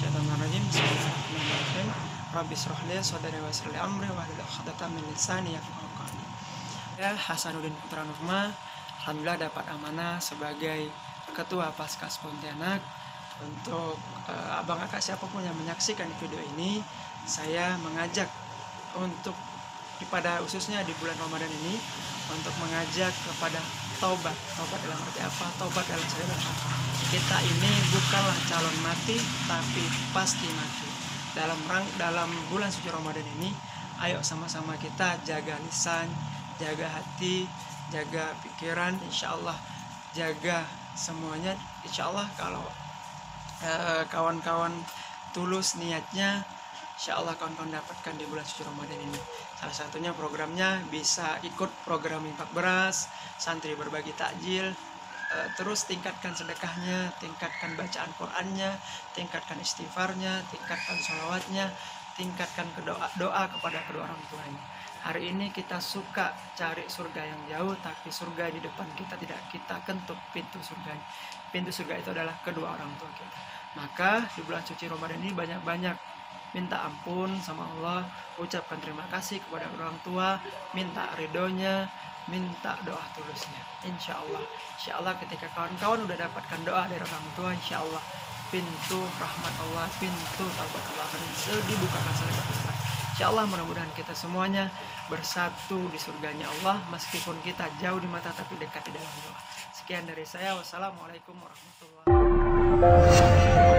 minasyaitonirrajim. Bismillahirrahmanirrahim. Rabbi shrah li sadri wa yassir li amri wa hlul 'uqdatam min lisani yafqahu qawli. Ya, Hasanuddin Putra Nurma, alhamdulillah dapat amanah sebagai ketua Paskas Pontianak untuk uh, abang kakak siapa pun yang menyaksikan video ini, saya mengajak untuk pada khususnya di bulan Ramadan ini untuk mengajak kepada taubat. Taubat dalam arti apa? Taubat dalam saya Kita ini bukanlah calon mati, tapi pasti mati. Dalam rang dalam bulan suci Ramadan ini, ayo sama-sama kita jaga lisan, jaga hati, jaga pikiran, insya Allah jaga semuanya. Insya Allah kalau eh, kawan-kawan uh, tulus niatnya, insya Allah kawan-kawan dapatkan di bulan suci Ramadan ini. Salah satunya programnya bisa ikut program infak beras, santri berbagi takjil, uh, terus tingkatkan sedekahnya, tingkatkan bacaan Qurannya, tingkatkan istighfarnya, tingkatkan sholawatnya, tingkatkan doa, doa kepada kedua orang tuanya. Hari ini kita suka cari surga yang jauh, tapi surga di depan kita tidak kita kentuk pintu surga. Pintu surga itu adalah kedua orang tua kita. Maka di bulan suci Ramadan ini banyak-banyak minta ampun sama Allah ucapkan terima kasih kepada orang tua minta ridhonya minta doa tulusnya. Insya Allah insya Allah ketika kawan-kawan udah dapatkan doa dari orang tua insya Allah pintu rahmat Allah pintu taubat Allah akan dibukakan Allah insya Allah mudah-mudahan kita semuanya bersatu di surganya Allah meskipun kita jauh di mata tapi dekat di dalam doa. Sekian dari saya. Wassalamualaikum warahmatullahi wabarakatuh